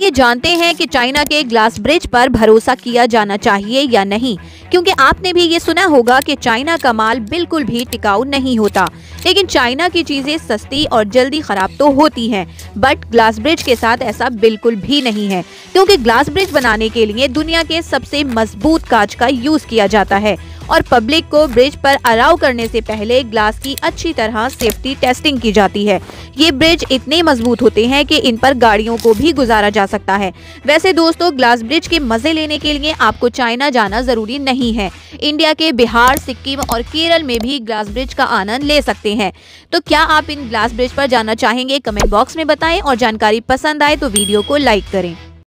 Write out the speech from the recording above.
ये जानते हैं कि चाइना के ग्लास ब्रिज पर भरोसा किया जाना चाहिए या नहीं, क्योंकि आपने भी ये सुना होगा कि चाइना का माल बिल्कुल भी टिकाऊ नहीं होता। लेकिन चाइना की चीज़ें सस्ती और जल्दी खराब तो होती हैं, बट ग्लास ब्रिज के साथ ऐसा बिल्कुल भी नहीं है, क्योंकि ग्लास ब्रिज बनाने के लिए दुनिया के सबसे मज़बूत कांच का यूज़ किया जाता है। और पब्लिक को ब्रिज पर अलाउ करने से पहले ग्लास की अच्छी तरह सेफ्टी टेस्टिंग की जाती है। ये ब्रिज इतने मज़बूत होते हैं कि इन पर गाड़ियों को भी गुजारा जा सकता है। वैसे दोस्तों, ग्लास ब्रिज के मज़े लेने के लिए आपको चाइना जाना ज़रूरी नहीं है। इंडिया के बिहार, सिक्किम और केरल में भी ग्लास ब्रिज का आनंद ले सकते हैं। तो क्या आप इन ग्लास ब्रिज पर जाना चाहेंगे? कमेंट बॉक्स में बताएँ और जानकारी पसंद आए तो वीडियो को लाइक करें।